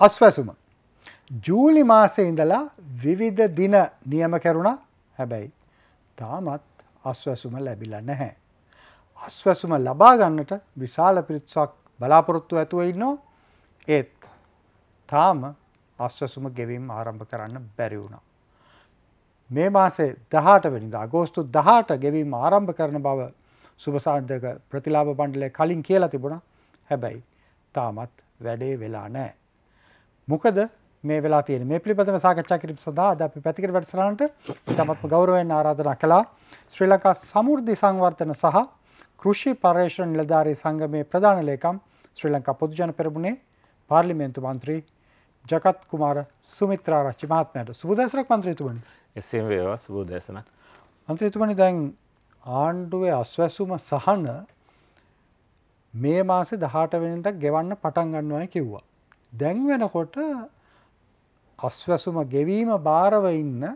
අස්වැසුම. ජූලි මාසේ ඉඳලා විවිධ දින නියම කැරුණා හැබැයි තාමත් අස්වැසුම ලැබිලා නැහැ. අස්වැසුම ලබා ගන්නට විශාල පිරිත්සක් බලාපොරොත්තු ඇතුව ඉන්නෝ ඒත් තාම අස්වැසුම ගෙවීම් ආරම්භ කරන්න බැරි වුණා. මේ මාසේ දහට වෙනිද අගෝස්තු දහට ගෙවීම ආරම්භ කරන බව සුභසාධක ප්‍රතිලාභ පණ්ඩලය කලින් කියලා තිබුණ හැබැයි තාමත් වැඩේ වෙලා නෑ. මොකද මේ වෙලා තියෙන මේ පිළිබඳව සාකච්ඡා කිරීම සඳහා අද අපි පැතිකඩ වැඩසටහනට ඉතාමත්ම ගෞරවයෙන් ආරාධනා කළා ශ්‍රී ලංකා සමෘද්ධි සංවර්ධන සහ කෘෂි පර්යේෂණ නිලධාරී සංගමේ ප්‍රධාන ලේකම් ශ්‍රී ලංකා පොදුජන පෙරමුණේ පාර්ලිමේන්තු මන්ත්‍රී ජගත් කුමාර සුමිත්‍රාරච්චි මහත්මයට. සුබදසරක් මන්ත්‍රීතුමනි. එසේම වේවා. සුබෝදෑසන මන්ත්‍රීතුමනි දැන් ආණ්ඩුවේ අස්වැසුම සහන මේ මාසේ දහට වෙනදක් ගෙවන්න පටන් ගන්නවයි කිව්වා. දැන් වෙනකොට අස්වැසුම ගෙවීම භාරව ඉන්න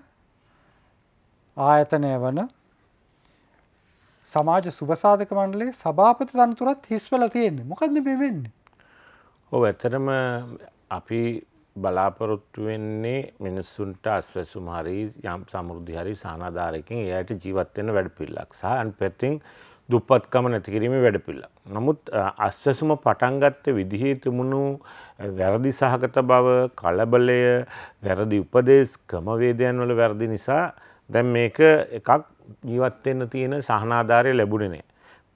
ආයතනය වන සමාජ සුභසාධක මණ්ඩලේ සභාපති තනතුරත් හිස්වල තියෙන්නේ මොකක්ද මේ වෙන්නේ. ඔව ඇතරම අපි බලාපොරොත්තු වෙන්නේ මිනිස්සුන්ට අස්වැසුම හරි යම් සමෘද්ධි හරි සානාධාරකින් එයට ජීවත්වෙන වැඩ පිල්ලක් සහ අන් පැත්තිං දුප්පත්කම නැතිකිරීම වැඩපිල්ල. නමුත් අස්වැසුම පටන්ගත්ත විදිහේ තිබුණු වැරදි සහගත බව කලබලය වැරදි උපදේශ ක්‍රමවේදයන් වල වැරදි නිසා දැන් මේක එකක් ජීවත්වෙන්න තියෙන සහනාධාරය ලැබුණනේ.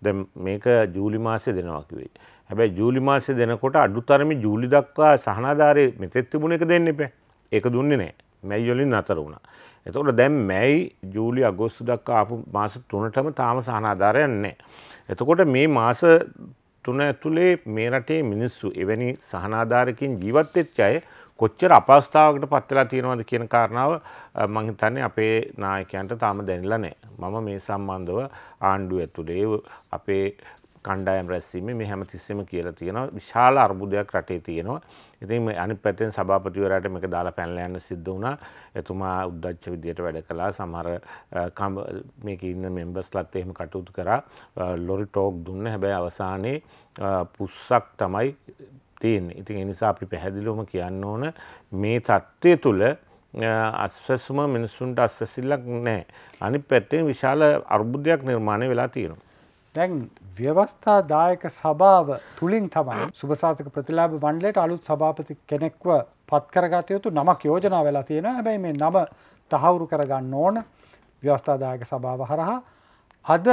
දැ මේක ජූලි මාසය දෙනවාකිවේ. හැබැයි ජූලි මාසය දෙනකොට අඩුතරම ජූලි දක්වා සහනාධාරය මෙතෙත් තිබුණ එක දෙන්න එපේ ඒක දුන්නේ නෑ මැයියොලින් අතර වුණ. එතකොට දැම් මැයි ජූලි අගොස්තු දක්වා ආපු මාස තුනටම තාම සහනාධාරයන්නේ. එතකොට මේ මාස තුන ඇතුළේ මේ රටේ මිනිස්සු එවැනි සහනාධාරකින් ජීවත්තෙත් අය කොච්චර අපස්ථාවකට පත්වෙලා තියෙනවද කියන කාරණාව මංහිතන්නේ අපේ නායකයන්ට තාම දැනිලා නෑ මම මේ සම්බන්ධව ආණ්ඩුව ඇතුළේ අපේ කණ්ඩායම් රැස්සීම මේ හැම තිස්සෙම කියලා තියෙනවා. විශාල අර්බුදයක් රටේ තියෙනවා. ඉතින් අනි පැත්තෙන් සභාපතිවරට මේක දාලා පැනලයන්න සිද්ධ වුණා. එතුමා උද්දච්ච විදියට වැඩ කලා සමහර මේක ඉන්න මෙම්බස් ලත් එහෙම කටයුතු කරා. ලොරි ටෝක් දුන්න. හැබැයි අවසානයේ පුස්සක් තමයි තියෙන් ඉතින් එනිසා අපි පැහැදිලුවම කියන්න ඕන මේ තත්ත්වය තුළ අස්වැසුම මිනිස්සුන්ට අස්වැසිල්ලක් නෑ අනි පැත්තෙන් විශාල අර්බුද්ධයක් නිර්මාණය වෙලා තියෙනවා. දැන් ව්‍යවස්ථා දායක සභාව තුළින් තමයි සුභසාතක ප්‍රතිලාභ මණ්ඩලයට අලුත් සභාපති කෙනෙක්ව පත්කරගත යුතු නමක් යෝජනා වෙලා තියෙන හැබැයි මේ නම තහවුරු කරගන්න ඕන ව්‍යවස්ථාදායක සභාව හරහා. අද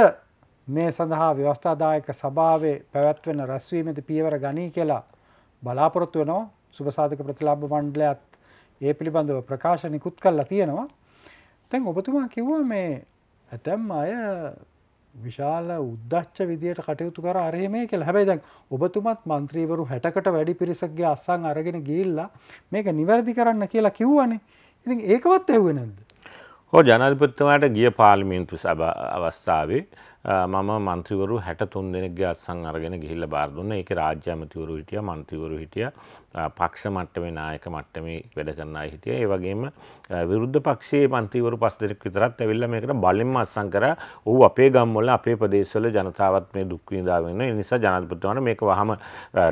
මේ සඳහා ව්‍යවස්ථාදායක සභාවේ පැවැත්වෙන රැස්වීමද පියවර ගනී කියලා බලාපොරොත්තු වෙනවා. සුභසාධක ප්‍රතිලාභ මණ්ඩලයත් ඒ පිළිබඳව ප්‍රකාශ නිකුත් කරලා තියෙනවා. තැන් ඔබතුමා කිව්වා මේ ඇතැම් අය විශාල උද්දච්ච විදියට කටයුතු කර. අරහෙමේ කියලා. හැබැයි දැන් ඔබතුමත් මන්ත්‍රීවරු හැටකට වැඩි පිරිසක්ගේ අස්සං අරගෙන ගිල්ලා මේක නිවැරදි කරන්න කියලා කිව්වනේ. ඉතින් ඒකවත් ඇහුවේ නැද්ද? හෝ ජනාධිපතිතුමාට ගිය පාර්ලිමේන්තු සභ අවස්ථාවේ මම මන්ත්‍රීවරු හැට තුන් දෙනෙක්ගේ අත්සං අරගෙන ගිහිල්ල බාරදුන්න එක රාජ්‍ය ඇමතිවරු හිටිය මන්ත්‍රීවරු හිටිය පක්ෂ මට්ටමේ නායක මට්ටමේ වැඩ කරන්න හිටිය. ඒ වගේම විරුද්ධ පක්ෂයේ මන්ත්‍රීවරු පස් දෙනෙක් විතරත් ඇවිල්ල මේකට බලින්ම අත්සං කර. ඌ අපේ ගම්වල අපේ ප්‍රදේශවල ජනතාවත් මේ දුක් විඳාවෙන්න නිසා ජනාධිපතිතුමාට මේක වහම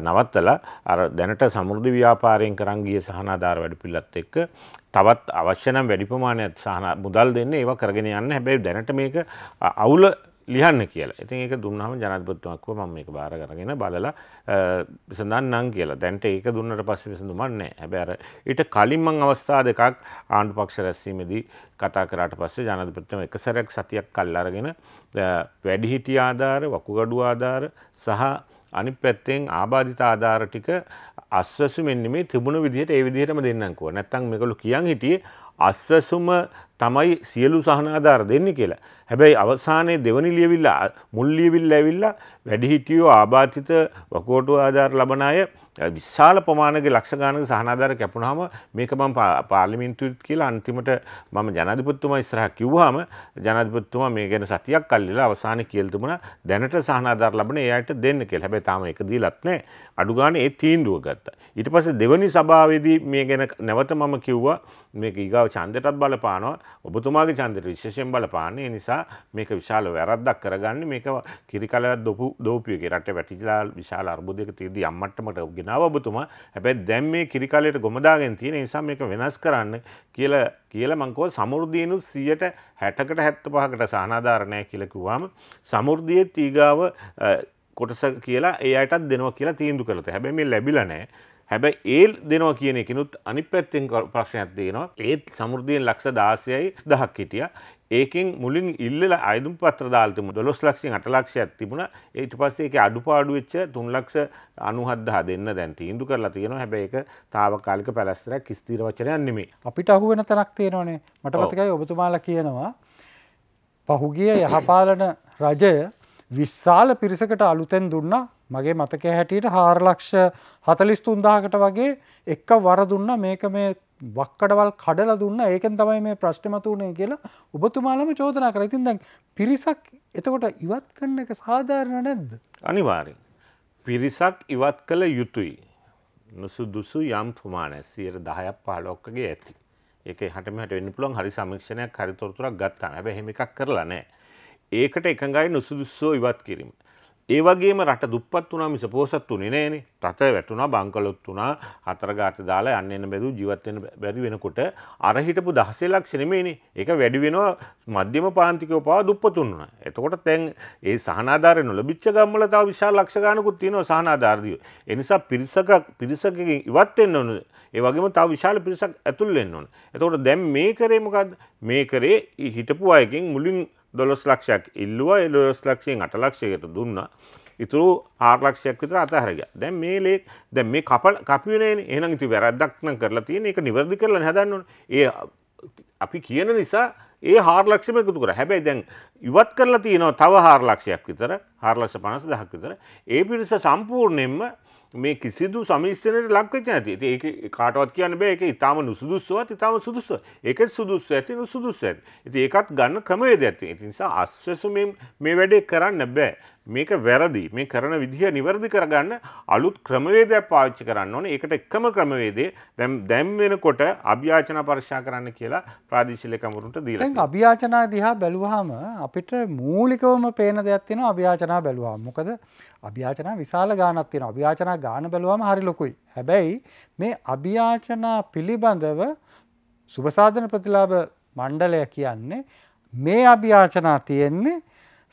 නවත්තලා අර දැනට සමෘද්ධි ව්‍යාපාරයෙන් කරන් ගිය සහනාධාර වැඩපිළිවෙලත් එක්ක තවත් අවශ්‍ය නම් වැඩි ප්‍රමාණයක් සහන මුදල් දෙන්න ඒවා කරගෙන යන්න. හැබැයි දැනට මේක අවුල ලියන්න කියලා. ඉතින් ඒක දුන්නහම ජනතපත්තුමක්ව මම මේක බාර කරගෙන බලලා විසඳන්නම් කියලා. දැන්ට ඒක දුන්නට පස්සේ විසඳුමන්නේ හැබැර ඊට කලින්මං අවස්ථා දෙකක් ආණ්ඩු පක්ෂ රැස්සීමේදී කතා කරාට පස්සේ ජනතපත්‍රම එක සැරයක් සතියක් කල්ලාරගෙන වැඩිහිටිය ආධාර වකුගඩු ආධාර සහ අනි පැත්තෙන් ආබාධිත ආධාර ටික අස්වසු මෙන්නෙමේ තිබුණ විදිහට ඒ විදිහටම දෙන්නකුව නැත්තං මෙකළු කියන් හිටියේ අස්වසුම තමයි සියලු සහනාධාර දෙන්න කියලා. හැබැයි අවසානයේ දෙවනි ලියවිල්ල මුල් ලියවිල්ල ඇවිල්ල වැඩිහිටියෝ ආබාධිත වකෝටු ආධාර ලබන අය විශාල ප්‍රමාණගේ ලක්ෂගානක සහනාධාර කැපුණාම මේක මම පාර්ලිමින්තුත් කියලා අන්තිමට මම ජනාධිපතිතුමා ඉස්සරහ කිව්වහම ජනාධිපතිතුමා මේ ගැන සතියක් කල්ලිලා අවසානයේ කියලා තිබුණා දැනට සහනාධාර ලබන ඒ අයට දෙන්න කියලා. හැබැයි තාම ඒක දීලත් නැහැ. අඩු ගානේ ඒ තීන්දුව ගත්තා. ඊට පස්සේ දෙවනි සභාවේදී මේ ගැන නැවත මම කිව්වා මේක ඊගාව චන්දටත් බලපානවා. ඔබතුමාගේ චන්දට විශේෂයෙන් බලපාන්නේ. නිසා මේක විශාල වැරද්දක් කරගන්න මේක කිරිකලවත් දොපු දෝපියගේ රට වැටිලා විශාල අර්බුදයක තියදී අම්මටමට ගෙනාව ඔබතුමා. හැබැයි දැන් මේ කිරිකලයට ගොමදාගෙන තියෙන නිසා මේක වෙනස් කරන්න කියල කියල මංකෝ සමුෘදීනුත් සියට හැටකට හැත්ත පහකට සානාධාරණය කියලකිවාම සමුෘදිය තීගාව කොටස කියලා ඒ අයටත් දෙනවා කියලා තීන්දු කරත හැබැ මේ ලැබිලනෑ හැබැයි ඒල් දෙනවා කියන එකනුත් අනි පැත්තෙන් ප්‍රශ්නයක් තියෙනවා. ඒත් සමුෘදියෙන් ලක්ෂ දාසයයි දහක් හිටිය. ඒකින් මුලින් ඉල්ල අයිදුම් පත්‍ර දාල්තම දොස් ලක්ෂින් අට ලක්ෂයක් තිබුණ. ඒට පස්සේ එක අඩුපාඩු වෙච්ච තුන් ලක්ෂ අනුහදදා දෙන්න දැන් තීන්දු කරලා තියෙන හැබැයි එක තාවකාලික පැලස්තරක් ස්තීර වචනයක් නෙමේ අපිට අහුවෙන තැනක් තියෙනවානේ. මට පතිකයි ඔබතුමාලා කියනවා. පහුගිය යහපාලන රජය විශ්සාල පිරිසකට අලුතෙන් දුන්නා මගේ මතක හැටියට හාරලක්ෂ හතලිස් තුන්දාහකට වගේ එක්ක වර දුන්න මේක මේ වක්කඩවල් කඩල දුන්න ඒකෙන් තමයි මේ ප්‍රශ්නමතුවනේ කියලා ඔබතුමාලම චෝදනා කර ඉතින් දැන් පිරිසක් එතකොට ඉවත් කන්න එක සාධාරණ නැද්ද. අනිවාරෙන්. පිරිසක් ඉවත් කළ යුතුයි. නුසුදුසු යම් තුමානෑ සියට දහයක් පාලොක්කගේ ඇති. ඒක හටමට වෙන්න පුළන් හරි සමක්ෂණයක් හරිතොරතුරක් ගත්තා ඇබ හෙමිකක් කරලා නෑ. ඒකට එකඟයි නුසුදුස්සෝ ඉවත් කිරීම. ඒවගේම රට දුපත් වනා මිස පෝසත් වනේ නෑන. රට වැටුනා බංකලොත් වනා හතරගාත දාලා යන්න බැදු ජීවත්වන බැරි වෙනකොට අරහිටපු දහසේ ලක්ෂණමේනි එක වැඩි වෙනවා මධ්‍යම පාන්තිකව පවා දුප්පතුන්න එතකොට තැන් ඒ සහනාධාරය නොල බිච්ච ගම්මල තාව විශා ලක්ෂගානකුත් තියනවා සහනාධාරදිය එනිසා පිරිසක පිරිසකින් ඉවත්වෙන්න ඕන. ඒවගේම තාව විශාල පිරිසක් ඇතුල්ලෙන්න ඕන. එතකොට දැම් මේ කරේමකද මේ කරේ හිටපු අයකින් මුලින් දොළොස් ලක්ෂයක් ඉල්ලුව. එලොස් ලක්ෂයෙන් අට ලක්ෂයකට දුන්න. ඉතුරු ආර්ලක්ෂයක් විතර අතහරග දැන් මේ ලේක් දැ මේ කපල් කපිනේ එන. ඉති වැරද්දක්න කරලා තියෙන එක නිවැරදි කරලා හැදන්න ඒ අපි කියන නිසා ඒ හාර්ලක්ෂම එකතු කර. හැබැයි දැන් ඉවත් කරලා තියෙනවා තව හාර්ලක්ෂයක් විතර හාර්ලක්ෂ පනස දහක් විතර. ඒ පිරිස සම්පූර්ණයෙන්ම මේ කිසිදු සමිස්තනයට ලක්වෙච්ච ඇති ඒක කාටවත් කියන්න බෑ. එක ඉතාම නුසුදුස්වත් ඉතාම සුදුස්ව ඒක සුදුස්ස ඇති නුසුදුස්ස ඇති. ඇති ඒකත් ගන්න ක්‍රමවේද ඇති නිසා අස්වසු මේ වැඩේ කරන්න බෑ. මේක වැරදි මේ කරන විදිහ නිවැරදි කරගන්න අලුත් ක්‍රමවේදයක් පාවිච්චි කරන්න ඕනේ. ඒකට එකම ක්‍රමවේදය දැන් දැන් වෙනකොට අභියාචනා පරීක්ෂා කරන්න කියලා ප්‍රාදේශීය කමරුන්ට දීලා. දැන් අභියාචනා දිහා බැලුවාම අපිට මූලිකවම පේන දෙයක් තියෙනවා අභියාචනා බැලුවාම. මොකද අභියාචනා විශාල ගාණක් තියෙනවා. අභියාචනා ගාණ බැලුවාම හරි ලොකුයි. හැබැයි මේ අභියාචනා පිළිබඳව සුබසාධන ප්‍රතිලාභ මණ්ඩලය කියන්නේ මේ අභියාචනා තියෙන්නේ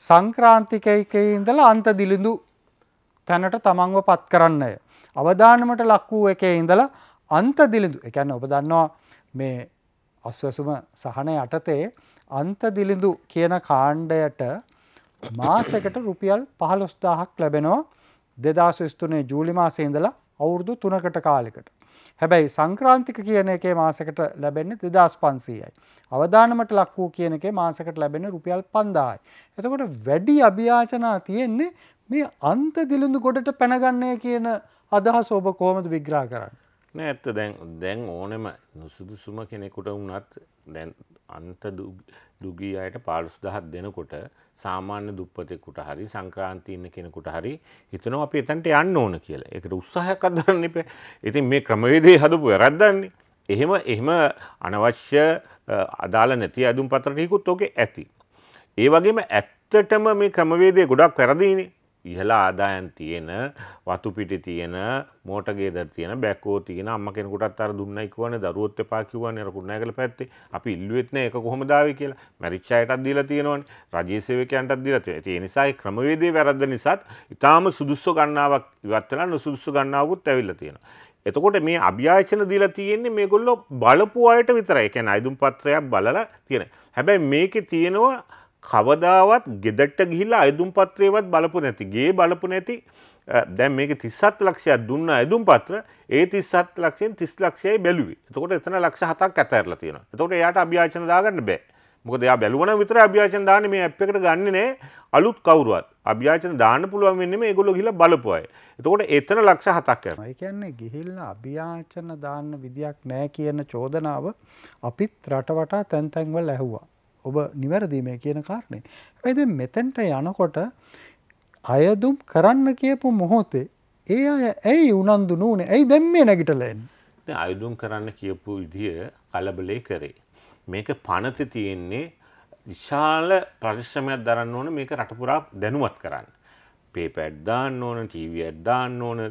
සංක්‍රාන්තිකයිකේ ඉඳලා අන්ත දිලිඳු තැනට තමන්ව පත් කරන්නය. අවධානමට ලක් වූ එකේ ඉඳලා අන්ත දිලිඳු එකැන්න ඔබ දන්නවා මේ අස්වසුම සහනය යටතේ අන්ත දිලිඳු කියන කාණ්ඩයට මාසකට රුපියල් පහළොස්දාහක් ලැබෙනවා දෙදස් විස්තුනේ ජූලි මාසේඉඳලා අවුරුදු තුනකට කාලෙකට. හැබැයි සංක්‍රාන්තික කියන එකේ මාසකට ලැබෙන්නේ දෙදස් පන්සීයයි. අවධානමට ලක් වූ කියන එකේ මාසකට ලැබෙන රුපියල් පන්දායි. එතකොට වැඩි අභ්‍යාචනා තියෙන්නේ මේ අන්ත දිලිඳු ගොඩට පැනගන්නේ කියන අදහස් ඔබ කෝමද විග්‍රා කරන්න. නෑ ඇත්ත දැන් දැන් ඕනෙම නුසුදුසුම කෙනෙකුට වුණත් දැන් අන්ත දුගී අයට පාලුස් දහත් දෙනකොට සාමාන්‍ය දුප්පතෙකුට හරි සංක්‍රාන්තියන්න කෙනෙකුට හරි හිතනවා අපි එතන්ට යන්න ඕන කියලා. එකට උත්සාහයක් අදරන්න එප. ඉතින් මේ ක්‍රමවේදේ හදපු වැරද්දන්නේ. එහෙම එහෙම අනවශ්‍ය අදාළ නැති ඇදුම් පත්‍රටයකුත් ඕක ඇති. ඒ වගේම ඇත්තටම මේ ක්‍රමවේදය ගොඩක් වැරදිනේ ඉහල ආදායන් තියෙන වතුපිටි තියෙන මෝටගේද තියෙන බැකෝ තියෙන අම්ම කෙනෙකුටත් අර දුන්නයි කිව්වනේ දරුවොත් එපා කිව්වනේ අර කුරුණෑගල පැත්තේ. අපි ඉල්ලුවෙත් නෑ ඒක කොහොමද ආවේ කියලා. මැරිච්ච අයටත් දීලා තියෙනවනේ. රජයේ සේවකයන්ටත් දීලා තියෙනවා. ඉතින් ඒ නිසා ඒ ක්‍රමවේදයේ වැරද්ද නිසාත් ඊටාම සුදුසු ගණනාවක් ඉවත් වෙලා නුසුදුසු ගණනාවකුත් ඇවිල්ලා තියෙනවා. එතකොට මේ අභ්‍යාචන දීලා තියෙන්නේ මේගොල්ලෝ බලපු අයට විතරයි. ඒ කියන්නේ අයිදුම් පත්‍රයක් බලලා තියෙන. හැබැයි මේකේ තියෙනවා කවදාවත් ගෙදට ගිහිල්ලා අයදුම් පත්‍රයවත් බලපු නැති ගේ බලපු නැති දැන් මේක තිස්සත් ලක්ෂයක් දුන්න ඇදුම් පත්‍ර ඒ තිස්සත් ලක්ෂයෙන් තිස් ලක්ෂයයි බැලුවේ එතකොට එතන ලක්ෂ හතක් ඇතැරලා තියෙනවා එතකොට එයාට අභ්‍යාචන දාගන්න බෑ මොකද එයා බැලුවන විතර අභ්‍යාචන දාන්නේ මේ ඇප් එකට ගන්නෙ නෑ අලුත් කවුරුවත් අභ්‍යාචන දාන්න පුළුවන් වෙන්නේ මේ ඒගොල්ලෝ ගිහිල්ලා බලපු අය. එතකොට එතන ලක්ෂ හතක් යනවා. ඒ කියන්නේ ගිහිල්ලා අභ්‍යාචන දාන්න විදියක් නෑ කියන චෝදනාව අපිත් රට වටා තැන් තැන්වල ඇහුවා. ඔබ නිවැරදිීමේ කියන කාරණය. ඇයිද මෙතැන්ට යනකොට අයදුම් කරන්න කියපු මොහොතේ ඒ අය ඇයි උනන්දු නූනේ ඇයි දැම්මේ නැගිටලෙන්. අයුදුම් කරන්න කියපු විදිිය කලබලේ කරේ. මේක පනති තියෙන්නේ විශාල පරිශ්‍රමයක් දරන්න ඕන මේක රටපුරා දැනුවත් කරන්න. පේපැඩ් දාන්න ඕන ටීවියත් දාන්න ඕන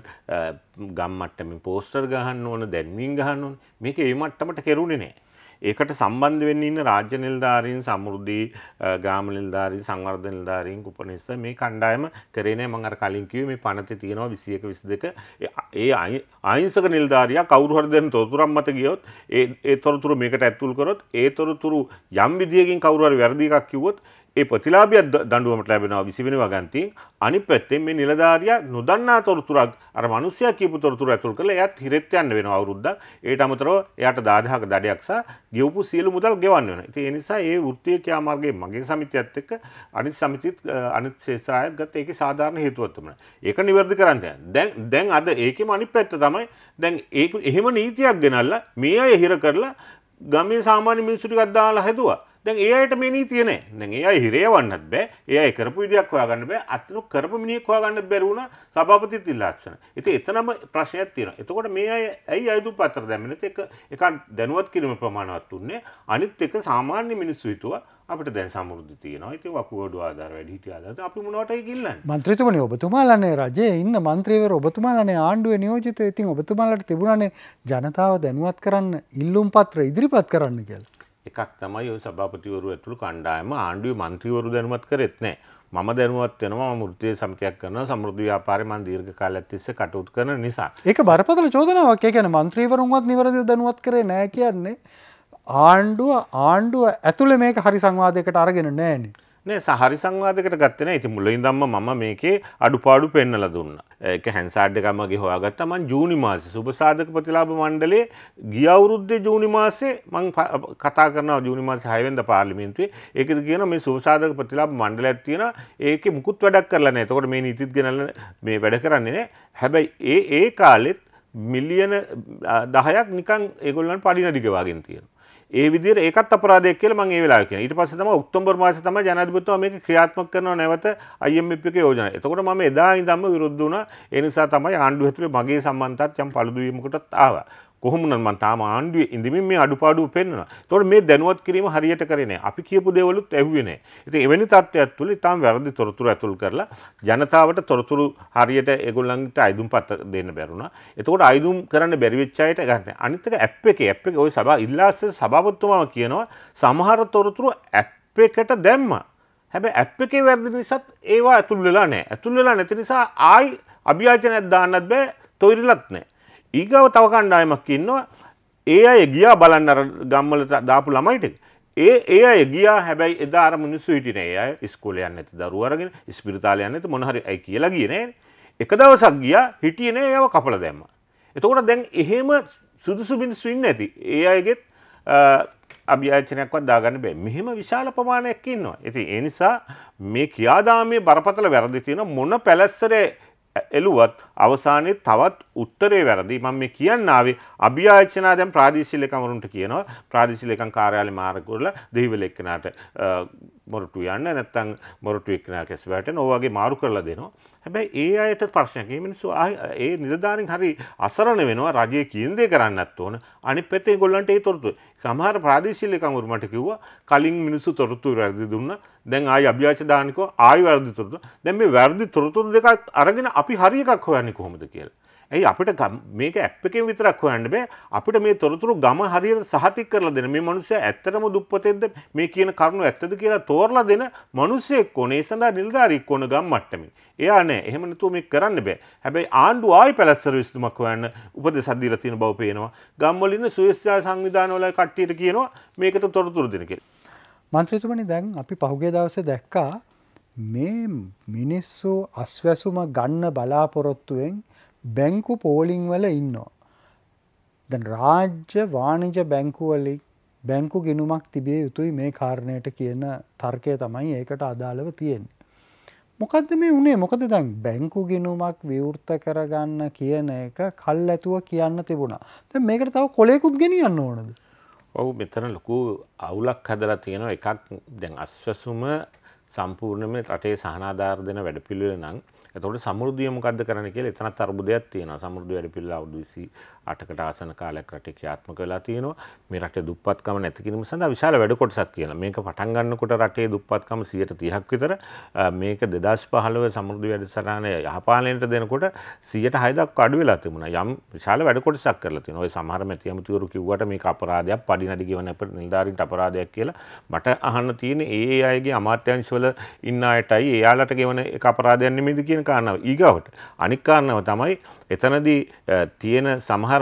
ගම්මට්ටම පෝස්ටර් ගහන්න ඕන දැන්වීන් ගහන්න ඕන මේක ඒ මට්ටමට කෙරුණේ නෑ ඒකට සම්බන්ධ වෙන්න ඉන්න රාජ්‍ය නිලධාරීන් සමෘද්ධී ග්‍රාම නිලධාරීන් සංවර්ධන නිලධාරීන් උපනිස්ස මේ කණ්ඩායම කරේ නෑ. මම අර කලින් කිව්වේ මේ පනතේ තියෙනවා 21 22 ඒ අහිංසක නිලධාරියා කවුරු හරි දෙන තොරතුරක් මත ගියොත් ඒ ඒ තොරතුරු මේකට ඇතුල් කරොත් ඒ තොරතුරු යම් විදියකින් කවුරු හරි වැරදි එකක් කිව්වොත් ඒ ප්‍රතිලාභයක් දඬුවමට ලැබෙනවා 20 වෙනි වගන්තියෙන් අනිත් පැත්තෙන් මේ නිලධාරියා නොදන්නා තොරතුරක් අර මිනිස්සයා කියපු තොරතුරු ඇතුල් කරලා එයාත් හිරෙත් යන්න වෙනවා අවුරුද්දක්. ඒට අමතරව එයාට 10000ක දඩයක් සහ ගෙවපු සියලු මුදල් ගෙවන්න වෙනවා. ඉතින් ඒ නිසා ඒ වෘත්තීය ක්‍රියාමාර්ගයේ මගේ සමිතියත් එක්ක අනිත් සමිතිත් අනිත් ශේෂ්ත්‍රායත් ගත්ත ඒකේ සාධාරණ හේතුවක් තමයි ඒක නිවැරදි කරන්න දැන් දැන් අද ඒකෙම අනිත් පැත්ත තමයි දැන් ඒක එහෙම නීතියක් ගෙනල්ලා මේ අය හිර කරලා ගමේ සාමාන්‍ය මිනිස්සු ටිකක් දාලා හැදුවා. දැන් ඒ අයට මේ නීතිය නැහැ. දැන් ඒ අය හිරේවන්නත් බෑ. ඒ අය කරපු විදියක් හොයාගන්න බෑ. අතන කරපු මිනිහෙක් හොයාගන්න බැරි වුණා සභාපතිත් ඉල්ලාක්ෂණ. ඉතින් එතනම ප්‍රශ්නයක් තියෙනවා. එතකොට මේ අය ඇයි අයදු පත්‍ර දැම්මේ නැත්නම් එක එක දැනුවත් කිරීම ප්‍රමාණවත් උන්නේ. අනිත් එක සාමාන්‍ය මිනිස්සු හිතුවා අපිට දැන් සමෘද්ධි තියෙනවා. ඉතින් වකුගඩු ආධාර වැඩි හිටිය ආධාර අපි මොනවටයි කිල්ලන්නේ? මන්ත්‍රීතුමනි ඔබතුමාලානේ රජයේ ඉන්න මන්ත්‍රීවරු ඔබතුමාලානේ ආණ්ඩුවේ නියෝජිතයෝ. ඉතින් ඔබතුමාලාට තිබුණානේ ජනතාව දැනුවත් කරන්න ඉල්ලුම් පත්‍ර ඉදිරිපත් කරන්න කියලා. එකක් තමයි ඔය සභාපතිවරු ඇතුළු කණ්ඩායම ආණ්ඩුවේ මන්ත්‍රීවරු දැනුවත් කරෙත් නැහැ. මම දැනුවත් වෙනවා මම වෘත්තීය සමිතියක් කරනවා සමෘද්ධි ව්‍යාපාරේ මම දීර්ඝ කාලයක් තිස්සේ කටයුතු කරන නිසා. ඒක බරපතල චෝදනාවක්. ඒ කියන්නේ මන්ත්‍රීවරුන්වත් නිවැරදිව දැනුවත් කරේ නැහැ කියන්නේ ආණ්ඩුව ආණ්ඩුව ඇතුළේ මේක හරි සංවාදයකට අරගෙන නැහැනේ. නේ සහරි සංවාදකට ගත්තන ඉති මුලින් දම්ම මම මේකේ අඩුපාඩු පෙන්නල දුන්න. ඒක හැන්සාඩ්ඩකමගේ හොයාගත්ත. මන් ජූනි මාස සුභසාධක ප්‍රතිලාබ මණ්ඩලේ ගිය අවුරුද්ධ ජූනි මාසේ මං කතා කරන ජූනි මාස හයවෙන්ද පාර්ලිමින්තුවේ. ඒකද කියන මේ සුභසාධක ප්‍රතිලාබ මණ්ඩල ඇත්තියෙන ඒක මුකුත් වැඩක් කරලන එතකොට මේ නීතිත් ගෙනල මේ වැඩ කරන්නේ හැබැයි ඒ ඒ කාලෙත් මිලියන දහයක් නිකං ඒගොල්ලන් පඩින ඩිගවාගෙන් තියෙන ඒ විදිහට ඒකත් අපරාධයක් කියලා මම ඒ වෙලාවේ කියනවා. ඊට පස්සේ තමයි ඔක්තෝබර් මාසේ තමයි ජනාධිපතිතුමා මේක ක්‍රියාත්මක කරනවා නැවත IMF එකේ යෝජනා. එතකොට මම එදා ඉඳන්ම විරුද්ධ වුණා. ඒ නිසා තමයි ආණ්ඩුව ඇතුලේ මගේ සම්බන්ධතාවත් යම් පළුදු වීමකටත් ආවා. කොහොමුණන් මන් තාම ආණ්ඩුවේ ඉඳමින් මේ අඩුපාඩුව පෙන්වනවා. ඒතකොට මේ දැනුවත් කිරීම හරියට කරේ නැහැ. අපි කියපු දේවලුත් ඇහුවේ නැහැ. ඉතින් එවැනි තත්ත්වයක් තුළ ඊටාම් වැරදි තොරතුරු ඇතුල් කරලා ජනතාවට තොරතුරු හරියට ඒගොල්ලන්ට අයිදුම්පත් දෙන්න බැරුණා. එතකොට අයිදුම් කරන්න බැරි වෙච්ච අයට ගන්න. අනිත් එක ඇප් එකේ ඇප් එකේ ওই සභා ඉල්ලාස් සභාපතිතුමා කියනවා සමහර තොරතුරු ඇප් එකට දැම්මා. හැබැයි ඇප් එකේ වැරදි නිසාත් ඒවා ඇතුල් වෙලා නැහැ. ඇතුල් වෙලා නැති නිසා ආයි අභියාචනයක් දාන්නත් බෑ තොයිරිලත් නැහැ. ඊගව තව කණ්ඩායමක් ඉන්නවා. ඒ අය ගියා බලන්න අර ගම්වලට දාපු ළමයිට. ඒ ඒ අය ගියා හැබැයි එදා අර මිනිස්සු හිටියේ නෑ ඒ අය ඉස්කෝලේ යන්නේ නැති දරුවෝ අරගෙන ඉස්පිරිතාලේ යන්නේ නැති මොන හරි අය කියලා ගියේ නෑනේ. එක දවසක් ගියා හිටියේ නෑ ඒව කපලා දැම්මා. එතකොට දැන් එහෙම සුදුසු මිනිස්සු ඉන්නේ නැති. ඒ අයගෙත් අභ්‍යාචනයක්වත් දාගන්න බෑ. මෙහෙම විශාල ප්‍රමාණයක් ඉන්නවා. ඉතින් ඒ නිසා මේ ක්‍රියාදාමයේ බරපතල වැරදි තියෙන මොන පැලැස්සරේ එළුවත් අවසානයේ තවත් උත්තරේ වැරදි. මම මේ කියන්න ආවේ අභියාචනා දැන් ප්‍රාදේශීය ලේකම්වරුන්ට කියනවා. ප්‍රාදේශීය ලේකම් කාර්යාලය මාර්ග කරලා දෙහිවල එක්කනට මොරටු යන්න නැත්නම් මොරටු එක්කනා කැස් වැටෙන ඕ වගේ මාරු කරලා දෙනවා. හැබැයි ඒ අයට ප්‍රශ්නයක්. මේ මිනිස්සු ඒ නිලධාරීන් හරි අසරණ වෙනවා රජයේ කියන දේ කරන්නත් ඕන. අනිත් පැත්තේ ඒගොල්ලන්ට ඒ තොරතුරු. සමහර ප්‍රාදේශීය ලේකම්වරු මට කිව්වා කලින් මිනිස්සු තොරතුරු වැරදි දුන්නා. දැන් ආයි අභ්‍යාච දානිකෝ ආයි වැරදි තොරතුරු. දැන් මේ වැරදි තොරතුරු දෙකක් අරගෙන අපි හරි එකක් හොයන්නේ කොහොමද කියලා ඇයි අපිට මේක ඇප් එකෙන් විතරක් හොයන්න බෑ අපිට මේ තොරතුරු ගම හරියට සහතික කරලා දෙන මේ මිනිස්සයා ඇත්තටම දුප්පතෙක්ද මේ කියන කරුණු ඇත්තද කියලා තෝරලා දෙන මිනිස්සෙක් ඕනේ ඒ සඳහා නිලධාරියෙක් ඕන ගම් මට්ටමේ. එයා නෑ එහෙම නැතුව මේක කරන්න බෑ. හැබැයි ආණ්ඩුව ආයි පැලැස්සර විසඳුමක් හොයන්න උපදෙසක් දීලා තියෙන බව පේනවා. ගම්වල ඉන්න සුවේච්ඡා සංවිධානවල කට්ටියට කියනවා මේකට තොරතුරු දෙන්න කියලා. මන්ත්‍රීතුමනි දැන් අපි පහුගිය දවසේ දැක්කා මේ මිනිස්සු අස්වැසුම ගන්න බලාපොරොත්තුවෙන් බැංකු පෝලිං වල ඉන්නවා. දැන් රාජ්‍ය වාණිජ බැංකුවලින් බැංකු ගිනුමක් තිබිය යුතුයි මේ කාරණයට කියන තර්කය තමයි ඒකට අදාළව තියෙන්නේ. මොකද්ද මේ උනේ මොකද දැන් බැංකු ගිනුමක් විවෘත කරගන්න කියන එක කල් ඇතුව කියන්න තිබුණා. දැන් මේකට තව කොලේකුත් ගෙනියන්න ඕනද? ඔව් මෙතන ලොකු අවුලක් හදලා තියෙනවා එකක් දැන් අස්වැසුම සම්පූර්ණයෙන්ම රටේ සහනාධාර දෙන වැඩපිළිවෙල නම් එතකොට සමෘද්ධිය මොකද්ද කරන්න කියලා එතනත් අර්බුදයක් තියෙනවා. සමෘද්ධිය වැඩපිළිවෙල අවුරුදු 20 අටකට ආසන කාලයක් රටේ ක්‍රියාත්මක වෙලා තියෙනවා. මේ රටේ දුප්පත්කම නැති කිරීම සඳහා විශාල වැඩ කොටසක් කියලා. මේක පටන් ගන්නකොට රටේ දුප්පත්කම 130ක් විතර මේක 2015 සමෘද්ධි වැඩසටහන යහපාලනයට දෙනකොට 106 දක්වා අඩු වෙලා තිබුණා. යම් විශාල වැඩ කොටසක් කරලා තියෙනවා. ඔය සමහර මැති ඇමතිවරු කිව්වට මේක අපරාධයක්, පඩි නඩි ගෙවන නිලධාරීන්ට අපරාධයක් කියලා. මට අහන්න තියෙන්නේ ඒ ඒ අයගේ අමාත්‍යාංශවල ඉන්න අයටයි එයාලට ගෙවන එක අපරාධයක් නෙමෙයිද කියන කාරණාව. ඊගාවට අනික් කාරණාව තමයි එතනදී තියෙන සමහර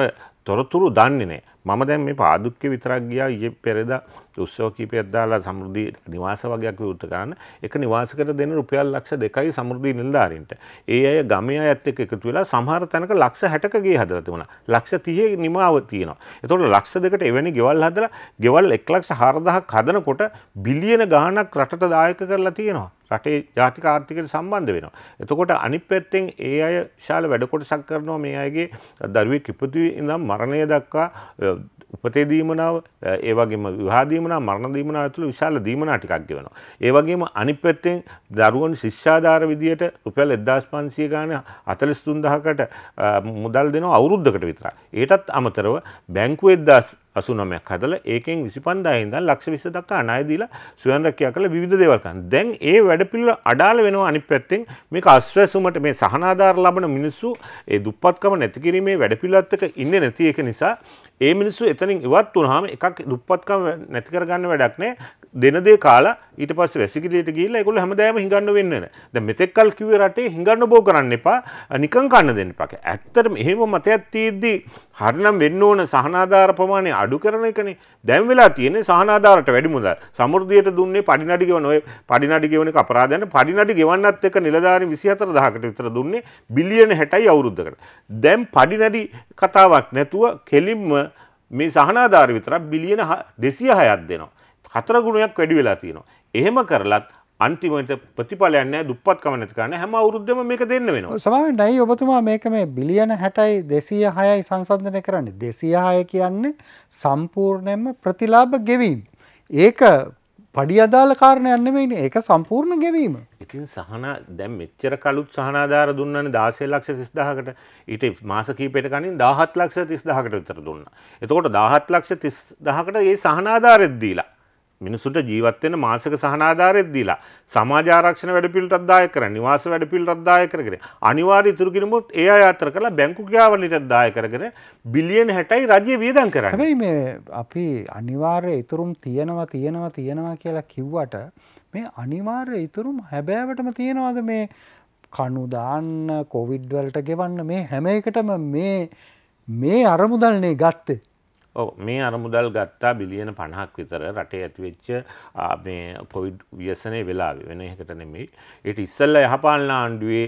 තොරතුරු දන්නේ නෑ මම දැන් මේ පාදුක්ක විතරක් ගියා ඊයේ පෙරේදා උත්සව කීපයක් දාලා සමෘද්ධි නිවාස වගේක් විවෘත කරන්න එක නිවාසකට දෙන රුපියල් ලක්ෂ දෙකයි සමෘද්ධි නිලධාරීන්ට. ඒ අය ගමේ අයත් එක්ක එකතු වෙලා සමහර තැනක ලක්ෂ 60ක ගේ හදලා තිබුණා. ලක්ෂ 30 නිමාව තියෙනවා. එතකොට ලක්ෂ දෙකට එවැනි ගෙවල් හදලා ගෙවල් 1 ලක්ෂ 4000ක් හදනකොට බිලියන ගාණක් රටට දායක කරලා තියෙනවා. රටේ ජාතික ආර්ථිකයට සම්බන්ධ වෙනවා. එතකොට අනිත් පැත්තෙන් ඒ අය විශාල වැඩ කොටසක් කරනවා මේ අයගේ දරුවෙක් ඉපදුවේ ඉඳන් මරණය දක්වා උපතේ දීමනාව ඒ වගේම විවාහ දීමනාව මරණ දීමනාව ඇතුළු විශාල දීමනා ටිකක් ගෙවනවා. ඒ වගේම අනිත් පැත්තෙන් දරුවන් ශිෂ්‍යාධාර විදියට රුපියල් 1500 ගාණ 43000කට මුදල් දෙනවා අවුරුද්දකට විතර. ඒටත් අමතරව බැංකුවේ 1000 අසුනමයක් හදලා ඒකෙන් විසිපන්දා ඉඳන් ලක්ෂ විස්ස දක්වා ණය දීලා ස්වයං රැකියා කරලා විවිධ දේවල් කරනවා. දැන් ඒ වැඩපිළිවෙල අඩාල වෙනවා අනිත් පැත්තෙන් මේක අස්වැසුමට මේ සහනාධාර ලබන මිනිස්සු ඒ දුප්පත්කම නැති කිරීමේ වැඩපිළිවෙලත් එක්ක ඉන්නේ නැති එක නිසා ඒ මිනිස්සු එතනින් ඉවත් වුණාම එකක් දුප්පත්කම නැති කරගන්න වැඩක් නෑ දෙන දේ කාලා ඊට පස්සේ වැසිකිළියට ගිහිල්ලා ඒගොල්ලෝ හැමදාම හිඟන්න වෙන්නේ නැහැ. දැන් මෙතෙක්කල් කිව්වේ රටේ හිඟන්න බෝ කරන්න එපා. නිකන් කන්න දෙන්න එපා. ඇත්තටම එහෙම මතයක් තියෙද්දි හරිනම් වෙන්න ඕන සහනාධාර ප්‍රමාණය අඩු කරන එකනේ. දැන් වෙලා තියෙන්නේ සහනාධාරට වැඩි මුදල්. සමෘද්ධියට දුන්නේ පඩි නඩි ගෙවන ඔය පඩි නඩි ගෙවන එක අපරාධයන් පඩි නඩි ගෙවන්නත් එක්ක නිලධාරි 24000කට විතර දුන්නේ බිලියන 60යි අවුරුද්දකට. දැන් පඩි නඩි කතාවක් නැතුව කෙලින්ම මේ සහනාධාර විතරක් බිලියන 206ක් දෙනවා. හතර ගුණයක් වැඩි වෙලා තියෙනවා. එහෙම කරලත් අන්තිමට ප්‍රතිඵලයක් නැහැ දුප්පත්කම නැති කරන්නේ හැම අවුරුද්දම මේක දෙන්න වෙනවා. සමහරවිට නයි ඔබතුමා මේක මේ බිලියන 60යි 206යි සංසන්දනය කරන්නේ. 206 කියන්නේ සම්පූර්ණයෙන්ම ප්‍රතිලාභ ගෙවීම. ඒක පඩි අදාළ කාරණයක් නෙමෙයිනේ. ඒක සම්පූර්ණ ගෙවීම. ඉතින් සහන දැන් මෙච්චර කලුත් සහනාධාර දුන්නනේ 16 ලක්ෂ 30000කට. ඊට මාස කිහිපයකට කලින් 17 ලක්ෂ 30000කට විතර දුන්නා. එතකොට 17 ලක්ෂ 30000කට ඒ සහනාධාරෙත් දීලා මිනිසුන්ට ජීවත් වෙන්න මාසික සහනාධාරයක් දීලා සමාජ ආරක්ෂණ වැඩපිළිවෙලටත් දායක කරගෙන නිවාස වැඩපිළිවෙලටත් දායක කරගෙන අනිවාර්ය ඉතුරු කිරීමොත් ඒ අය අතර කරලා බැංකු ක්‍රියාවලියටත් දායක කරගෙන බිලියන 60යි රජය වියදම් කරන්නේ. හැබැයි මේ අපි අනිවාර්ය ඉතුරුම් තියෙනවා තියෙනවා තියෙනවා කියලා කිව්වට මේ අනිවාර්ය ඉතුරුම් හැබෑවටම තියෙනවද මේ කණු දාන්න කොවිඩ් වලට ගෙවන්න මේ හැම එකටම මේ මේ අරමුදල්නේ ගත්තේ ඔව් මේ අරමුදල් ගත්තා බිලියන 50ක් විතර රටේ ඇතිවෙච්ච මේ කොවිඩ් ව්‍යසනයේ වෙලාවේ වෙන එකකට නෙමෙයි. ඒට ඉස්සෙල්ලා යහපාලන ආණ්ඩුවේ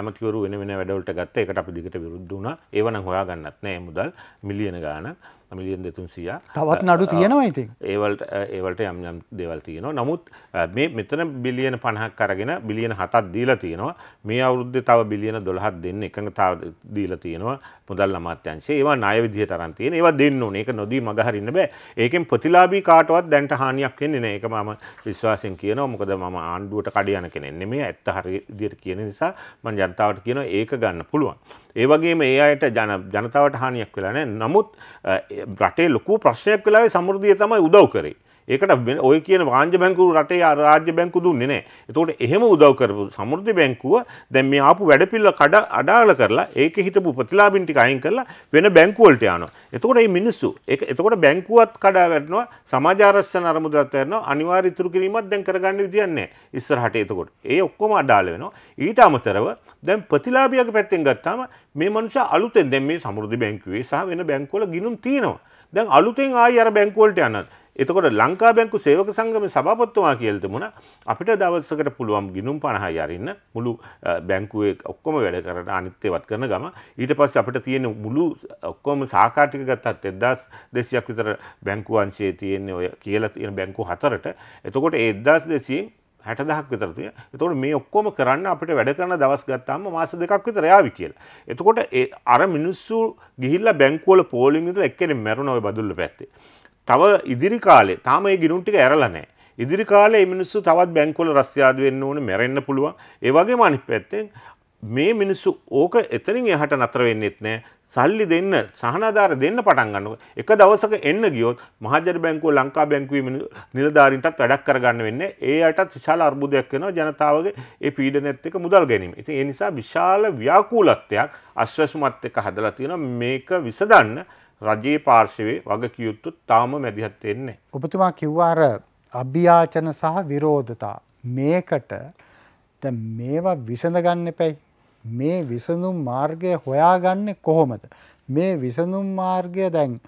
ඇමතිවරු වෙන වෙන වැඩවලට ගත්තා. ඒකට අපි දිගට විරුද්ධ වුණා. ඒව නම් හොයාගන්නත් නෑ මුදල් මිලියන ගාණක්. මිලියන් දෙතුන්සිය තවත් නඩු තියෙනවා ඉතින්. ඒවල්ට ඒවලට යම් යම් දේවල් තියෙනවා. නමුත් මේ මෙතන බිලියන පණහක් කරගෙන බිලියන හතත් දීලා තියෙනවා. මේ අවුරුද්ධ තව බිලියන දොළහත් දෙන්න එකඟ තාව දීලා තියෙනවා මුදල් අමාත්‍යංශය. ඒවා ණය විදිහට අරන් තියෙන. ඒවා දෙන්න ඕනේ. ඒක නොදී මගහරින්න බෑ. ඒකෙන් ප්‍රතිලාභී කාටවත් දැන්ට හානියක් වෙන්නේ නැහැ ඒක මම විශ්වාසයෙන් කියනවා. මොකද මම ආණ්ඩුවට කඩ යන කෙනෙක් නෙමෙයි. ඇත්ත හරි විදිහට කියන නිසා මම ජනතාවට කියනවා ඒක ගන්න පුළුවන්. ඒ වගේම ඒ අයට ජන ජනතාවට හානියක් වෙලා නැහැ. නමුත් රටේ ලොකු ප්‍රශ්නයක් වෙලාවේ සමෘද්ධිය තමයි උදව් කරේ. ඒකට ඔය කියන වාණ්ජ බැංකුව රටේ රාජ්‍ය බැංකු දුන්නේ නැහැ. එතකොට එහෙම උදව් කරපු සමෘද්ධි බැංකුව දැන් මේ ආපු වැඩපිළිවෙල කඩ අඩාල කරලා ඒකේ හිටපු ප්‍රතිලාභින් ටික අයින් කරලා වෙන බැංකු වලට යනවා. එතකොට මේ මිනිස්සු ඒක එතකොට බැංකුවත් කඩා වැටෙනවා සමාජ ආරක්ෂණ අරමුදලත් යනවා අනිවාර්ය ඉතුරු කිරීමක් දැන් කරගන්න විදියක් නැහැ. ඉස්සරහට එතකොට ඒ ඔක්කොම අඩාල වෙනවා. ඊට අමතරව දැන් ප්‍රතිලාභියක පැත්තෙන් ගත්තාම මේ මනුස්සයා අලුතෙන් දැන් මේ සමෘද්ධි බැංකුවේ සහ වෙන බැංකුවල ගිණුම් තියෙනවා. දැන් අලුතෙන් ආයි අර බැංකුවලට යනවා. එතකොට ලංකා බැංකු සේවක සංගම සභාපතිතුමා කියලා තිබුණා අපිට දවසකට පුළුවන් ගිණුම් 50යි අරින්න මුළු බැංකුවේ ඔක්කොම වැඩ කරලා අනිත්‍යවත් කරන ගම ඊට පස්සේ අපිට තියෙන මුළු ඔක්කොම සාකා ටික ගත්තත් 1200ක් විතර බැංකු අංශයේ තියෙන ඔය කියලා තියෙන බැංකු හතරට එතකොට ඒ 1200න් හැට දහක් විතර තිය එතකොට මේ ඔක්කොම කරන්න අපිට වැඩ කරන දවස් ගත්තාම මාස දෙකක් විතර යාවි කියලා. එතකොට අර මිනිස්සු ගිහිල්ලා බැංකුවල පෝලිං ඉඳලා එක්කෙනෙක් මැරුණ ওই බදුල්ල පැත්තේ. තව ඉදිරි කාලේ තාම ඒ ගිණුම් ටික ඇරලා නැහැ. ඉදිරි කාලේ මේ මිනිස්සු තවත් බැංකුවල රස්තියාදු වෙන්න ඕනේ, මැරෙන්න පුළුවන්. ඒ වගේම අනිත් පැත්තෙන් මේ මිනිස්සු ඕක එතනින් එහට නතර වෙන්නෙත් නෑ සල්ලි දෙන්න සහනාධාර දෙන්න පටන් ගන්නව එක දවසක එන්න ගියොත් මහජර බැංකුව ලංකා බැංකුව නිලධාරීන්ටත් වැඩක් කරගන්න වෙන්න ඒයටත් විශාල අර්බුදයක් වෙනවා ජනතාවගේ ඒ පීඩනයත් එක මුදල් ගැනීම. ඉතින් ඒ නිසා විශාල ව්‍යාකූලත්වයක් අශ්වසුමත් එක්ක හදලා තියෙනවා මේක විසඳන්න රජයේ පාර්ශවයේ වගකියයුත්තු තාම මැදිහත් වෙන්නේ. ඔබතුමා කිව්වා අර අභ්‍යාචන සහ විරෝධතා මේකට දැන් මේවා විසඳ ගන්න එපැයි. මේ විසඳුම් මාර්ගය හොයාගන්නේ කොහොමද? මේ විසඳුම් මාර්ගය දැන්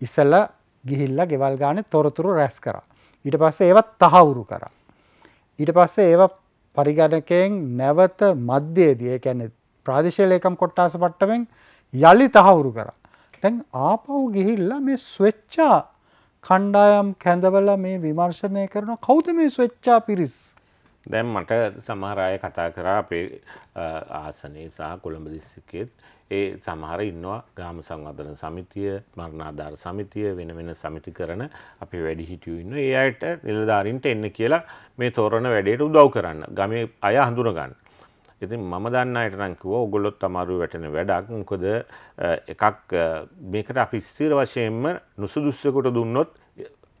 ඉස්සලා ගිහිල්ලා ගෙවල් ගානේ තොරතුරු රැස් කරා. ඊට පස්සේ ඒවත් තහවුරු කරා. ඊට පස්සේ ඒවා පරිගණකයෙන් නැවත මධ්‍යයේදී ඒ කියන්නේ ප්‍රාදේශීය ලේකම් කොට්ටාස මට්ටමින් යලි තහවුරු කරා. දැන් ආපහු ගිහිල්ලා මේ ස්වෙච්ඡා කණ්ඩායම් කැඳවලා මේ විමර්ශනය කරන කවුද මේ ස්වෙච්ඡා පිරිස්? දැන් මට සමහර අය කතා කරා අපේ ආසනයේ සහ කොළඹ දිස්ත්‍රික්කයේත් ඒ සමහර ඉන්නවා ග්‍රාම සංවර්ධන සමිතිය, මරණාධාර සමිතිය වෙන වෙන සමිති කරන අපේ වැඩිහිටියෝ ඉන්නවා. ඒ අයට නිලධාරීන්ට එන්න කියලා මේ තෝරන වැඩේට උදව් කරන්න. ගමේ අය හඳුන ගන්න. ඉතින් මම දන්න අයට නම් කිව්වා ඔයගොල්ලොත් අමාරු වැටෙන වැඩක්. මොකද එකක් මේකට අපි ස්ථිර වශයෙන්ම නුසුදුස්සෙකුට දුන්නොත්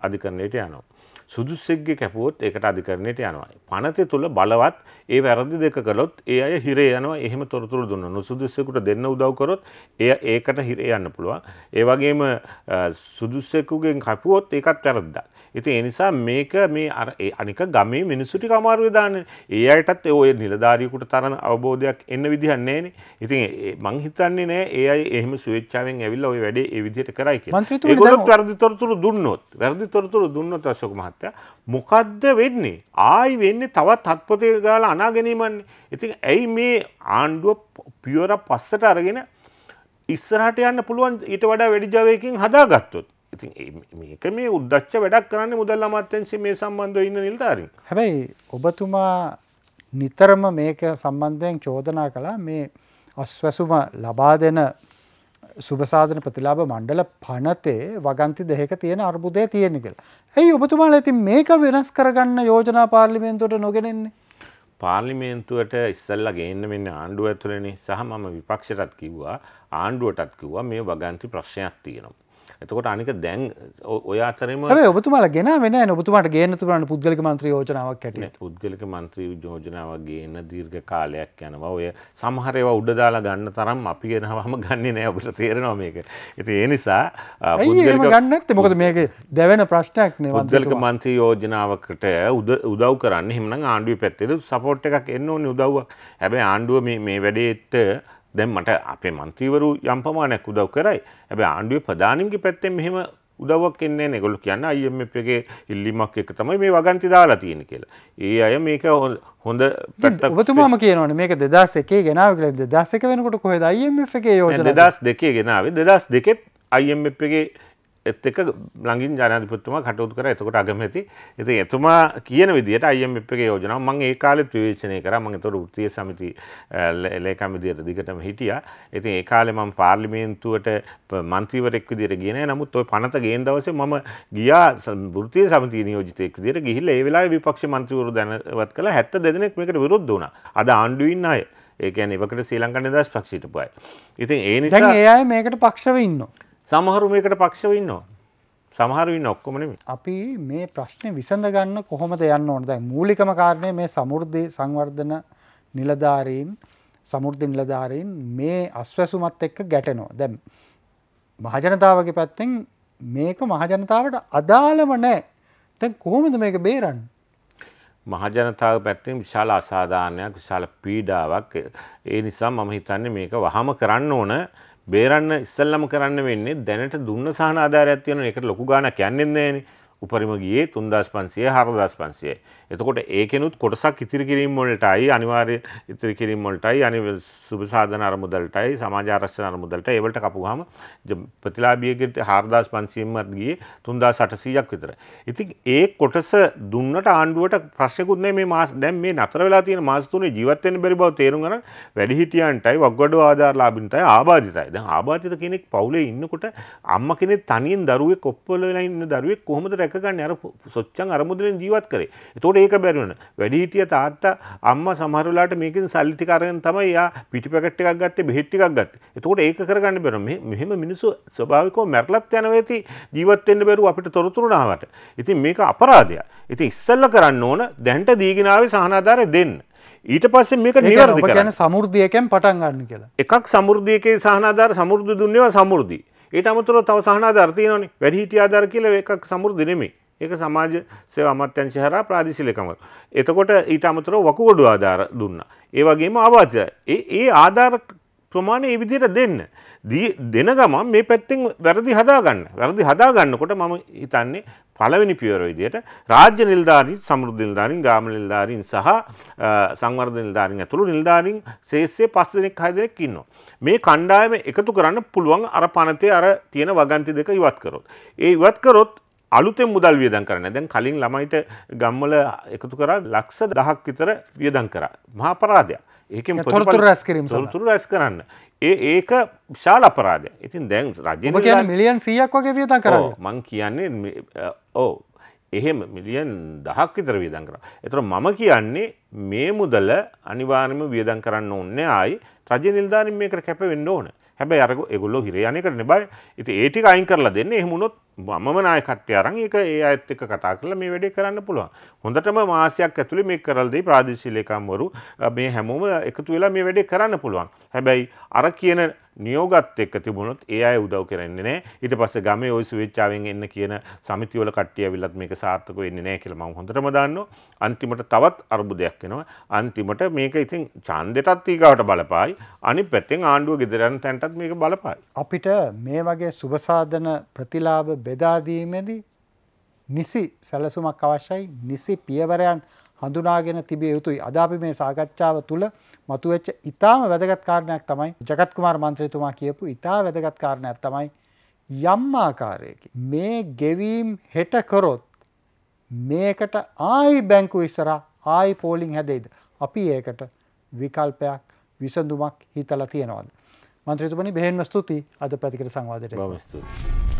අධිකරණයට යනවා. සුදුස්සෙක්ගේ කැපුවොත් ඒකට අධිකරණයට යනවා. පනතේ තුල බලවත් ඒ වැරදි දෙක කළොත් ඒ අය හිරේ යනවා. එහෙම තොරතුරු දුන්න නුසුදුස්සෙකුට දෙන්න උදව් කරොත් එය ඒකට හිරේ යන්න පුළුවන්. ඒ වගේම සුදුස්සෙකුගෙන් කැපුවොත් ඒකත් වැරද්දක්. ඉතින් ඒ නිසා මේක මේ අර අනික ගමේ මිනිස්සු ටික අමාරුවේ දාන්නේ. ඒ අයටත් ඔය නිලධාරියෙකුට තරන අවබෝධයක් එන්න විදිහක් නැහැනේ. ඉතින් මං හිතන්නේ නෑ ඒ අය එහෙම ස්වේච්ඡාවෙන් ඇවිල්ලා ওই වැඩේ ඒ විදිහට කරයි කියලා. ඒගොල්ලෝ වැරදි තොරතුරු දුන්නොත්, වැරදි තොරතුරු දුන්නොත් අශෝක මහත්තයා මොකද්ද වෙන්නේ? ආයි වෙන්නේ තවත් හත්පොතේ ගාලා අනා ගැනීමන්නේ. ඉතින් ඇයි මේ ආණ්ඩුව පියවර පස්සට අරගෙන ඉස්සරහට යන්න පුළුවන් ඊට වඩා වැඩි ජවයකින් හදාගත්තොත් ඉතින් මේක මේ උද්දච්ච වැඩක් කරන්න මුදල් අමාත්‍යංශය මේ සම්බන්ධව ඉන්න නිලධාරීන්. හැබැයි ඔබතුමා නිතරම මේක සම්බන්ධයෙන් චෝදනා කළා මේ අස්වැසුම ලබා දෙන සුභසාධන ප්‍රතිලාභ මණ්ඩල පනතේ වගන්ති දෙක තියෙන අර්බුදය තියෙන කියලා. ඇයි ඔබතුමාලා ඉතින් මේක වෙනස් කරගන්න යෝජනා පාර්ලිමේන්තුවට නොගෙනෙන්නේ? පාර්ලිමේන්තුවට ඉස්සල්ලා ගේන්න මෙන්න ආණ්ඩුව ඇතුළනේ සහ මම විපක්ෂයටත් කිව්වා ආණ්ඩුවටත් කිව්වා මේ වගන්ති ප්‍රශ්නයක් තියෙනවා. එතකොට අනික දැන් ඔය අතරම ඔබතුමාල ගෙන වෙන ඔබතුමාට ගේන තුරන්න පුද්ගලික මන්ත්‍ර යෝජනාවක් ඇට පුද්ගලික මන්ත්‍රී යෝජනාවක් ගේන දීර්ඝ කාලයක් යනවා. ඔය සමහරේවා උඩ දාලා ගන්න තරම් අපි ගෙනවම ගන්නේ නෑ. ඔබට තේරෙනවා මේක. ඉති ඒ නිසා ගන්නත් මොකද මේක දැවෙන ප්‍රශ්නයක් පුද්ගලික මන්ත්‍රී යෝජනාවකට උදව් කරන්න. හිමන ආණ්ඩුව පැත්තෙද සපෝට් එකක් එන්න ඕනි උදව්වක්. හැබැයි ආණ්ඩුව මේ වැඩේට දැන් මට අපේ මන්ත්‍රීවරු යම් ප්‍රමාණයක් උදව් කරයි. හැබැයි ආණ්ඩුවේ ප්‍රධානීන්ගේ පැත්තෙන් මෙහෙම උදව්වක් එන්නේ නැහැ. ඒගොල්ලෝ කියන්නේ IMF එකේ ඉල්ලීමක් එක තමයි මේ වගන්ති දාලා තියෙන්නේ කියලා. ඒ අය මේක හොඳ පැත්තක් ඔබතුමාම කියනවනේ මේක 2001 ගෙනාවේ කියලා 2001 වෙනකොට කොහෙද IMF එකේ යෝජනා 2002 ගෙනාවේ 2002 IMF එකේ එත් එක ළඟින් ජනාධිපතිතුමා කටයුතු කරා එතකොට අගමැති. ඉතින් එතුමා කියන විදිහට IMF එකේ යෝජනාව මම ඒ කාලෙත් විවේචනය කරා. මම ඒතකොට වෘත්තීය සමිති ලේකම් විදිහට දිගටම හිටියා. ඉතින් ඒ කාලේ මම පාර්ලිමේන්තුවට මන්ත්‍රීවරයෙක් විදිහට ගියේ නැහැ. නමුත් ওই පනත ගේන දවසේ මම ගියා වෘත්තීය සමිතිය නියෝජිතයෙක් විදිහට ගිහිල්ලා ඒ වෙලාවේ විපක්ෂ මන්ත්‍රීවරු දැනවත් කළා 72 දෙනෙක් මේකට විරුද්ධ වුණා. අද ආණ්ඩුවේ ඉන්න අය ඒ කියන්නේ ඉවකට ශ්‍රී ලංකා නිදහස් පක්ෂයට පුයි. ඉතින් ඒ නිසා දැන් ඒ අය මේකට පක්ෂව ඉන්නවා. සමහරු මේකට පක්ෂව ඉන්නවා. සමහරු ඉන්න ඔක්කොම නෙමෙයි. අපි මේ ප්‍රශ්නේ විසඳ ගන්න කොහොමද යන්න ඕනද? දැන් මූලිකම කාරණේ මේ සමෘද්ධි සංවර්ධන නිලධාරීන් සමෘද්ධි නිලධාරීන් මේ අස්වැසුමත් එක්ක ගැටෙනවා. දැන් මහජනතාවගේ පැත්තෙන් මේක මහජනතාවට අදාළම නැහැ. දැන් කොහොමද මේක බේරන්නේ? මහජනතාව පැත්තෙන් විශාල අසාධාරණයක් විශාල පීඩාවක් ඒ නිසා මම හිතන්නේ මේක වහම කරන්න ඕන බේරන්න ඉස්සල්ලම කරන්න වෙන්නේ දැනට දුන්න සහන ආධාරයක් තියෙන එකට ලොකු ගාණක් යන්නේ නැහැනේ. උපරිම ගියේ 3500 4500යි. එතකොට ඒකෙනුත් කොටසක් ඉතිරි කිරීම වලටයි අනිවාර්ය ඉතිරි කිරීම වලටයි අනි සුබ සාධන අරමුදලටයි සමාජ ආරක්ෂණ අරමුදලට ඒවලට කපුවාම ප්‍රතිලාභියෙකුට 4500ක්ම ගියේ 3800ක් විතර. ඉතින් ඒ කොටස දුන්නට ආණ්ඩුවට ප්‍රශ්නකුත් නැහැ මේ මාස දැන් මේ නතර වෙලා තියෙන මාස තුනේ ජීවත් වෙන්න බැරි බව තේරුම් ගන්න වැඩිහිටියන්ටයි වග්වඩුව ආධාරලාභින්ටයි ආබාධිතයි. දැන් ආබාධිත කෙනෙක් පවුලේ ඉන්නකොට අම්මා කෙනෙක් තනියෙන් දරුවෙක් ඔප්පල වෙලා ඉන්න දරුවෙක් කොහොමද රැක ගන්න අර සොච්චන් අරමුදලින් ජීවත් කරේ එතකොට ඒක බැරිවන වැඩිහිටිය තාත්තා අම්ම සමහරලාට මේකින් සල්ලිටි කරගෙන තමයි යා පිටි පැකට් එකක් ගත්තේ බෙහෙත් ටිකක් ගත්තේ. එතකොට ඒක කරගන්න බැරුව මෙහෙම මිනිස්සු ස්වභාවිකව මැරලත් යනවා ඇති ජීවත් වෙන්න බැරුව අපිට තොරතුරු නාවට. ඉතින් මේක අපරාධයක්. ඉතින් ඉස්සෙල්ලා කරන්න ඕන දැන්ට දීගෙනාවේ සහනාධාරය දෙන්න. ඊට පස්සේ මේක නිවැරදි කරන්න. සමුෘද්ධියකෙන් පටන් ගන්න කියලා. එකක් සමුෘද්ධියකේ සහනාධාර සමුෘද්ධ දුන්නේවා සමුෘද්ධී. ඊට අමතරව තව සහනාධාර තියෙනවනේ. වැඩිහිටිය ආධාර කියලා එකක් සමුෘද්ධි නෙමෙයි ඒක සමාජ සේවා අමාත්‍යාංශය හරහා ප්‍රාදේශීය ලේකම්. එතකොට ඊට අමතරව වකුගඩු ආධාර දුන්නා. ඒ වගේම ආවාසය ඒ ඒ ආධාර ප්‍රමාණය ඒ විදිහට දෙන්න. දෙන ගමන් මේ පැත්තෙන් වැරදි හදාගන්න. වැරදි හදාගන්නකොට මම හිතන්නේ පළවෙනි පියවර විදිහට රාජ්‍ය නිලධාරීන් සමෘද්ධි නිලධාරීන් ග්‍රාම නිලධාරීන් සහ සංවර්ධන නිලධාරීන් ඇතුළු නිලධාරීන් ශේෂ්ඨයේ පස් දෙනෙක් හය දෙනෙක් ඉන්නවා. මේ කණ්ඩායම එකතු කරන්න පුළුවන් අර පනතේ අර තියෙන වගන්ති දෙක ඉවත් කරොත්. ඒ ඉවත් කරොත් අලුතෙන් මුදල් වියදම් කරන්න. දැන් කලින් ළමයිට ගම්වල එකතු කරා ලක්ෂ 10ක් විතර වියදම් කරා. මහා අපරාධයක්. ඒකෙන් තොරතුරු රැස් කිරීම තොරතුරු රැස් කරන්න. ඒ ඒක ශාල අපරාධය. ඉතින් දැන් කියන්නේ මිලියන් 100ක් වගේ වියදම් කරා. මං කියන්නේ ඔව් එහෙම මිලියන් දහක් විතර වියදම් කරා. ඒතර මම කියන්නේ මේ මුදල අනිවාර්යයෙන්ම වියදම් කරන්න ඕනේ ආයි රජ නිලධාරීන් මේකට කැප වෙන්න ඕන. හැබැයි අර ඒගොල්ලෝ හිරේ යන්නේකට නෙබයි. ඉතින් ඒ ටික අයින් කරලා දෙන්න. එහෙම වුණොත් මම නායකත්වය අරන් ඒක ඒ අයත් එක්ක කතා කරලා මේ වැඩේ කරන්න පුළුවන්. හොඳටම මාසයක් ඇතුලේ මේක කරලා දෙයි ප්‍රාදේශීය ලේකම්වරු මේ හැමෝම එකතු වෙලා මේ වැඩේ කරන්න පුළුවන්. හැබැයි අර කියන නියෝගත් එක්ක තිබුණොත් ඒ අය උදව් කරන්නේ නැහැ. ඊට පස්සේ ගමේ ওই සුවේච්ඡාවෙන් එන්න කියන සමිති වල කට්ටිය ඇවිල්ලත් මේක සාර්ථක වෙන්නේ නැහැ කියලා මම හොඳටම දන්නවා. අන්තිමට තවත් අර්බුදයක් එනවා. අන්තිමට මේක ඉතින් ඡන්දෙටත් ඊගාවට බලපායි. අනිත් පැත්තෙන් ආණ්ඩුව ගෙදර යන තැනටත් මේක බලපායි. අපිට මේ වගේ සුබසාධන ප්‍රතිලාභ බෙදා දීමේදී නිසි සැලසුමක් අවශ්‍යයි. නිසි පියවරයන් හඳුනාගෙන තිබිය යුතුයි. අද අපි මේ සාකච්ඡාව තුළ මතුවෙච්ච ඉතාම වැදගත් කාරණයක් තමයි ජගත් කුමාර මන්ත්‍රීතුමා කියපු ඉතා වැදගත් කාරණයක් තමයි යම් ආකාරයකින් මේ ගෙවීම් හෙට කරොත් මේකට ආයි බැංකු ඉස්සරහා ආයි පෝලිං හැදෙයිද? අපි ඒකට විකල්පයක් විසඳුමක් හිතලා තියෙනවද? මන්ත්‍රීතුමනි බෙහෙන්ම ස්තුතියි. අද පැතිකඩ සංවාදයට ස්තුතියි.